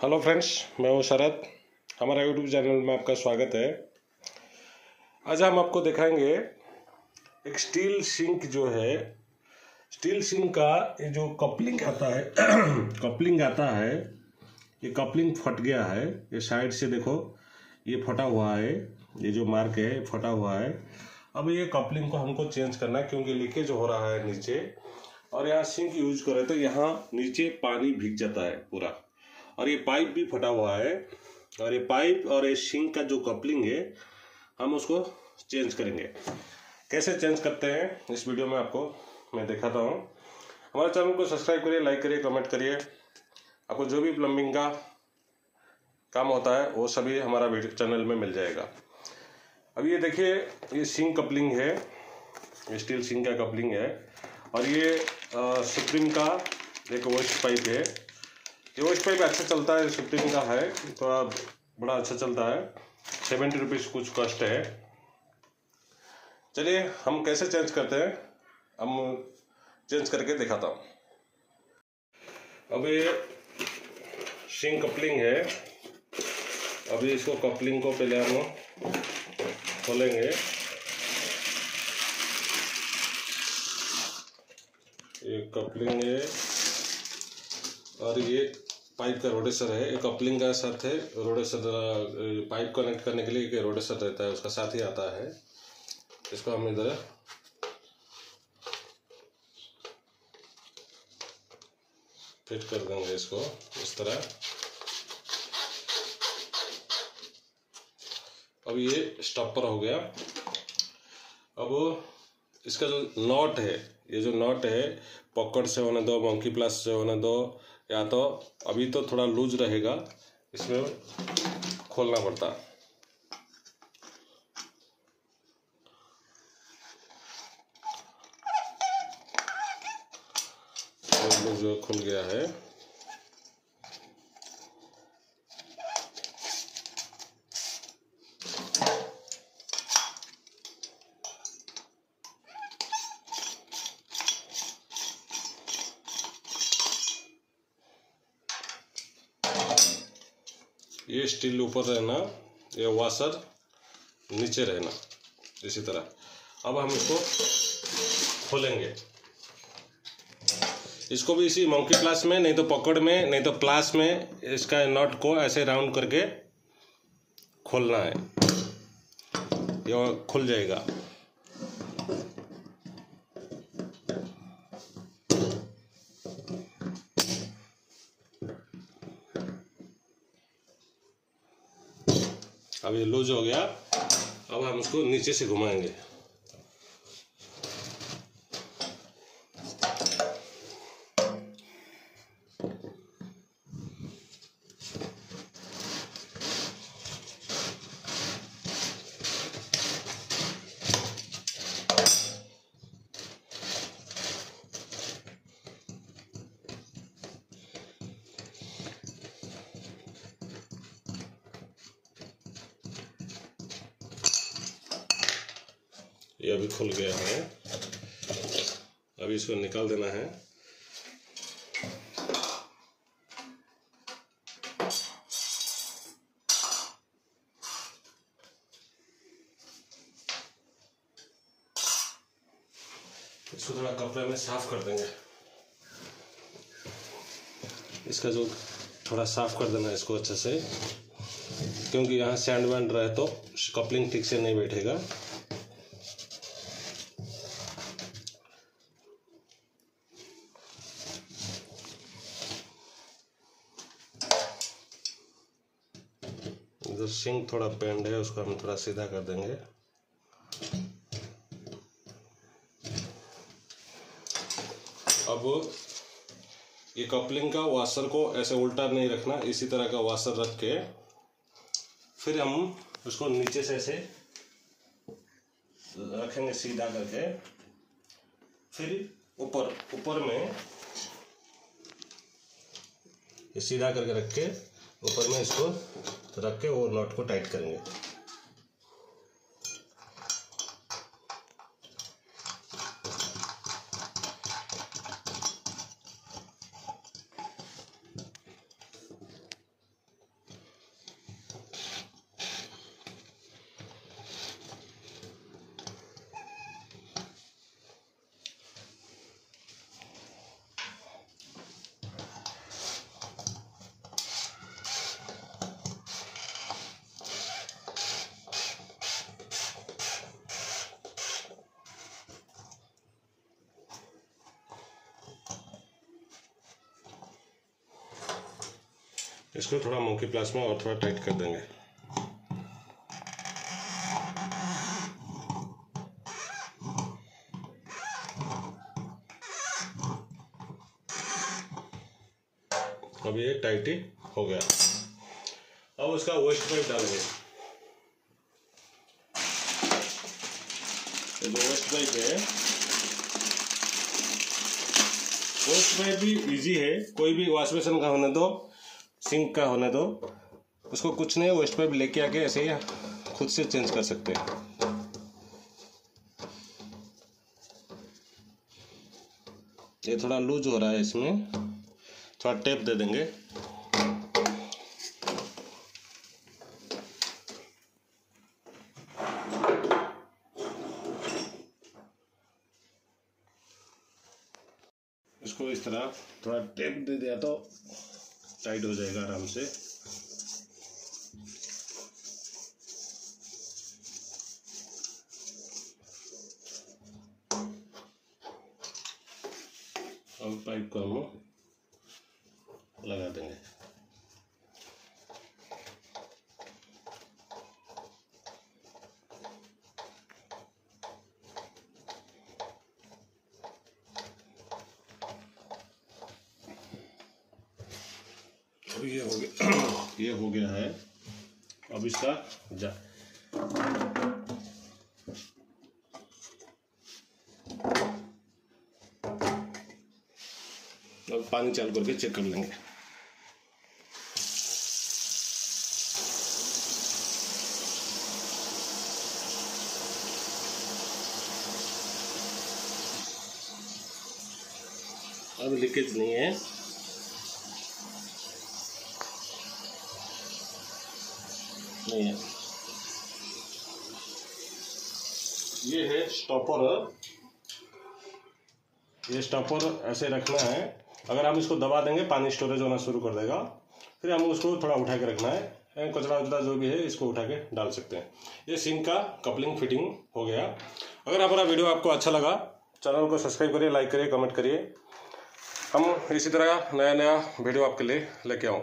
Hello friends मैं हूँ शरद। हमारा यूट्यूब चैनल में आपका स्वागत है। आज हम आपको दिखाएँगे एक स्टील सिंक जो है। स्टील सिंक का ये जो कपलिंग आता है कपलिंग आता है, ये कपलिंग फट गया है। ये साइड से देखो, ये फटा हुआ है। ये जो मार्क है फटा हुआ है। अब ये कपलिंग को हमको चेंज करना है, क्योंकि लीकेज हो रहा है नीचे। और यहाँ सिंक यूज़ करें तो यहाँ नीचे पानी भीग जाता है पूरा। और ये पाइप भी फटा हुआ है। और ये पाइप और ये सिंक का जो कपलिंग है, हम उसको चेंज करेंगे। कैसे चेंज करते हैं, इस वीडियो में आपको मैं दिखाता हूँ। हमारे चैनल को सब्सक्राइब करिए, लाइक करिए, कमेंट करिए। आपको जो भी प्लम्बिंग का काम होता है, वो सभी हमारा चैनल में मिल जाएगा। अब ये देखिए, ये सिंक कपलिंग है स्टील सिंक का कपलिंग है। और ये सुप्रीम का एक वॉश पाइप है। ये पाइप अच्छा चलता है, सुप्रीम का है, थोड़ा बड़ा अच्छा चलता है। सेवेंटी रुपीज़ कुछ कॉस्ट है। चलिए, हम कैसे चेंज करते हैं? हम चेंज करके दिखाता हूँ। अब ये सिंक कपलिंग है। अभी इसको कपलिंग को पहले हम खोलेंगे। ये कपलिंग है। और ये पाइप का रोडेसर है, एक कपलिंग का साथ है, रोडेसर पाइप कनेक्ट करने के लिए एक रोडेसर रहता है, उसका साथ ही आता है। इसको हम इधर फिट कर देंगे इसको, इस तरह। अब ये स्टॉपर हो गया। अब इसका जो नॉट है, ये जो नॉट है, पॉकेट से होने दो, मंकी प्लस से होने दो या तो अभी तो थोड़ा लूज रहेगा इसमें खोलना पड़ता। लूज खुल गया है। ये स्टील ऊपर रहना, ये वाशर नीचे रहना, इसी तरह। अब हम इसको खोलेंगे। इसको भी इसी मंकी प्लास में, नहीं तो पकड़ में, नहीं तो प्लास में इसका नट को ऐसे राउंड करके खोलना है। ये खुल जाएगा। अब ये लूज हो गया अब हम इसको नीचे से घुमाएँगे। ये अभी खुल गया है। अभी इसको निकाल देना है। इसको थोड़ा कपड़े में साफ़ कर देंगे। इसका जो थोड़ा साफ़ कर देना इसको अच्छे से। क्योंकि यहाँ सैंड वैंड रहे तो कपलिंग ठीक से नहीं बैठेगा। सिंक थोड़ा पेंड है, उसको हम थोड़ा सीधा कर देंगे। अब ये कपलिंग का वाशर को ऐसे उल्टा नहीं रखना, इसी तरह का वाशर रख के फिर हम उसको नीचे से ऐसे रखेंगे सीधा करके। फिर ऊपर ऊपर में सीधा करके रख के ऊपर में इसको रख के वो नॉट को टाइट करेंगे। इसको थोड़ा मोकी प्लास में और थोड़ा टाइट कर देंगे। अब ये टाइट ही गया। अब उसका वेस्ट पाइप डालेंगे। ये जो वेस्ट पाइप है वेस्ट पाइप भी इजी है, कोई भी वॉश बेसन का होने दो। सिंक का होने दो उसको कुछ नहीं वेस्ट पाइप लेके आके ऐसे ही खुद से चेंज कर सकते हैं। ये थोड़ा लूज हो रहा है इसमें, थोड़ा टेप दे देंगे। इसको इस तरह थोड़ा टेप दे दिया तो टाइट हो जाएगा आराम से अब पाइप को हम लगा देंगे अब ये हो गया, ये हो गया है। अब इसका जा। अब पानी चालू करके चेक कर लेंगे। अब लीकेज नहीं है। नहीं है। ये है स्टॉपर ये स्टॉपर ऐसे रखना है। अगर हम इसको दबा देंगे, पानी स्टोरेज होना शुरू कर देगा। फिर हम उसको थोड़ा उठा के रखना है। कचरा वचरा जो भी है, इसको उठा के डाल सकते हैं। ये सिंक का कपलिंग फिटिंग हो गया। अगर हमारा वीडियो आपको अच्छा लगा, चैनल को सब्सक्राइब करिए लाइक करिए कमेंट करिए। हम इसी तरह नया नया वीडियो आपके लिए लेके आऊँ।